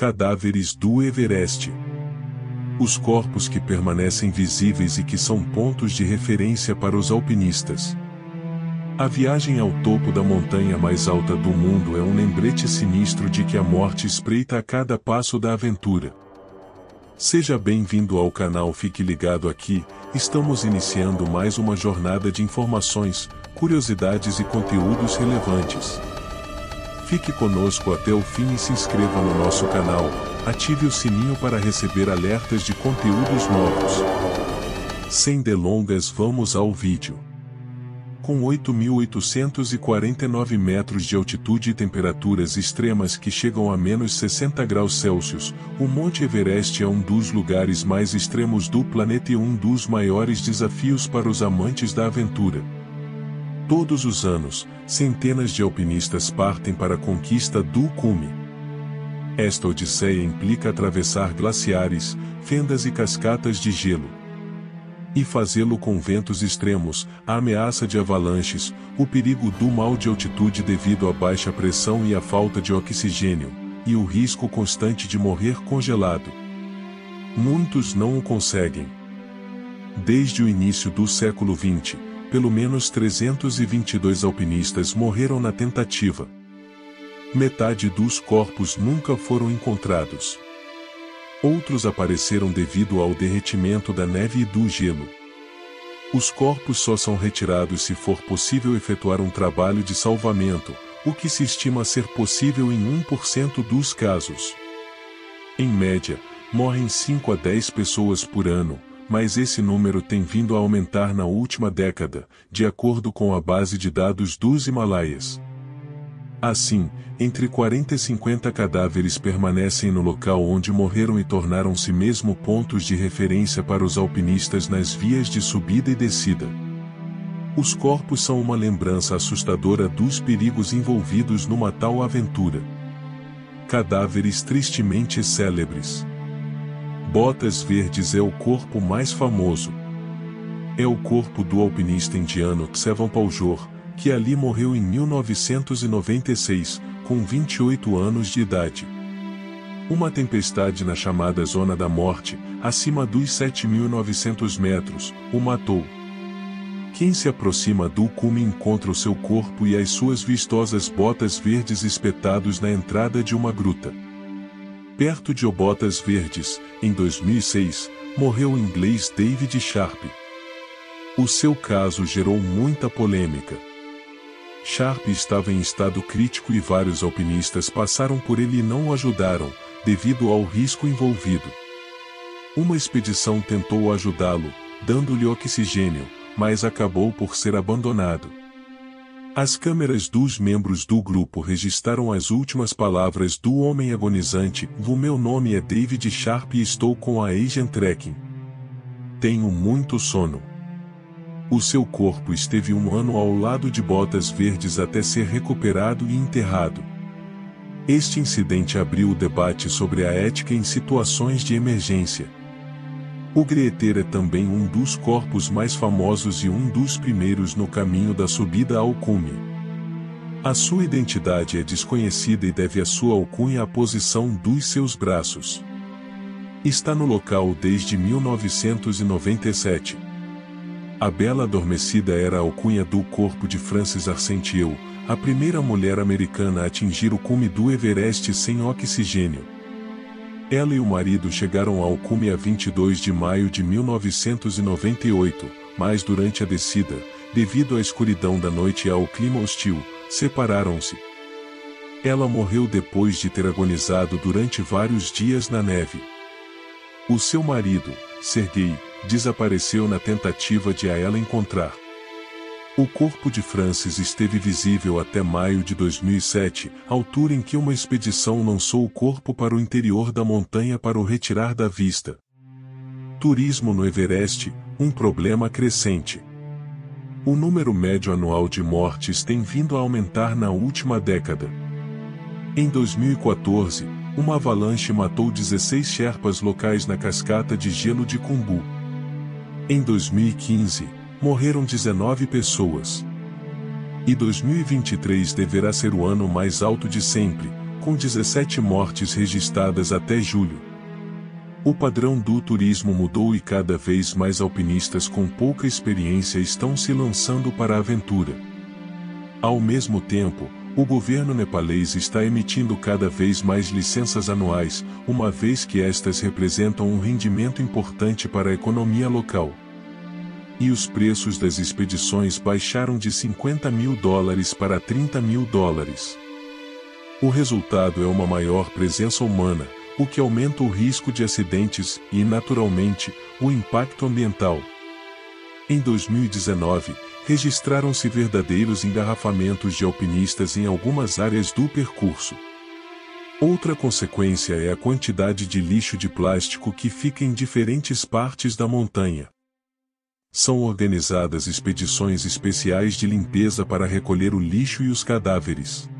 Cadáveres do Everest. Os corpos que permanecem visíveis e que são pontos de referência para os alpinistas. A viagem ao topo da montanha mais alta do mundo é um lembrete sinistro de que a morte espreita a cada passo da aventura. Seja bem-vindo ao canal Fique Ligado aqui, estamos iniciando mais uma jornada de informações, curiosidades e conteúdos relevantes. Fique conosco até o fim e se inscreva no nosso canal, ative o sininho para receber alertas de conteúdos novos. Sem delongas vamos ao vídeo. Com 8.849 metros de altitude e temperaturas extremas que chegam a menos 60 graus Celsius, o Monte Everest é um dos lugares mais extremos do planeta e um dos maiores desafios para os amantes da aventura. Todos os anos, centenas de alpinistas partem para a conquista do cume. Esta odisseia implica atravessar glaciares, fendas e cascatas de gelo. E fazê-lo com ventos extremos, a ameaça de avalanches, o perigo do mal de altitude devido à baixa pressão e à falta de oxigênio, e o risco constante de morrer congelado. Muitos não o conseguem. Desde o início do século XX, pelo menos 322 alpinistas morreram na tentativa. Metade dos corpos nunca foram encontrados. Outros apareceram devido ao derretimento da neve e do gelo. Os corpos só são retirados se for possível efetuar um trabalho de salvamento, o que se estima ser possível em 1% dos casos. Em média, morrem 5 a 10 pessoas por ano, mas esse número tem vindo a aumentar na última década, de acordo com a base de dados dos Himalaias. Assim, entre 40 e 50 cadáveres permanecem no local onde morreram e tornaram-se mesmo pontos de referência para os alpinistas nas vias de subida e descida. Os corpos são uma lembrança assustadora dos perigos envolvidos numa tal aventura. Cadáveres tristemente célebres. Botas Verdes é o corpo mais famoso. É o corpo do alpinista indiano Tsevan Paljor, que ali morreu em 1996, com 28 anos de idade. Uma tempestade na chamada Zona da Morte, acima dos 7.900 metros, o matou. Quem se aproxima do cume encontra o seu corpo e as suas vistosas botas verdes espetados na entrada de uma gruta perto de Obotas Verdes, em 2006, morreu o inglês David Sharp. O seu caso gerou muita polêmica. Sharp estava em estado crítico e vários alpinistas passaram por ele e não o ajudaram, devido ao risco envolvido. Uma expedição tentou ajudá-lo, dando-lhe oxigênio, mas acabou por ser abandonado. As câmeras dos membros do grupo registraram as últimas palavras do homem agonizante: O meu nome é David Sharp e estou com a Asian Trekking. Tenho muito sono. O seu corpo esteve um ano ao lado de botas verdes até ser recuperado e enterrado. Este incidente abriu o debate sobre a ética em situações de emergência. O Grieter é também um dos corpos mais famosos e um dos primeiros no caminho da subida ao cume. A sua identidade é desconhecida e deve a sua alcunha à posição dos seus braços. Está no local desde 1997. A Bela Adormecida era a alcunha do corpo de Frances Arcentieu, a primeira mulher americana a atingir o cume do Everest sem oxigênio. Ela e o marido chegaram ao cume a 22 de maio de 1998, mas durante a descida, devido à escuridão da noite e ao clima hostil, separaram-se. Ela morreu depois de ter agonizado durante vários dias na neve. O seu marido, Sergei, desapareceu na tentativa de a ela encontrar. O corpo de Francis esteve visível até maio de 2007, altura em que uma expedição lançou o corpo para o interior da montanha para o retirar da vista. Turismo no Everest, um problema crescente. O número médio anual de mortes tem vindo a aumentar na última década. Em 2014, uma avalanche matou 16 Sherpas locais na cascata de gelo de Kumbu. Em 2015, morreram 19 pessoas. E 2023 deverá ser o ano mais alto de sempre, com com 17 mortes registradas até julho. O padrão do turismo mudou e cada vez mais alpinistas com pouca experiência estão se lançando para a aventura. Ao mesmo tempo, o governo nepalês está emitindo cada vez mais licenças anuais, uma vez que estas representam um rendimento importante para a economia local. E os preços das expedições baixaram de 50 mil dólares para 30 mil dólares. O resultado é uma maior presença humana, o que aumenta o risco de acidentes e, naturalmente, o impacto ambiental. Em 2019, registraram-se verdadeiros engarrafamentos de alpinistas em algumas áreas do percurso. Outra consequência é a quantidade de lixo de plástico que fica em diferentes partes da montanha. São organizadas expedições especiais de limpeza para recolher o lixo e os cadáveres.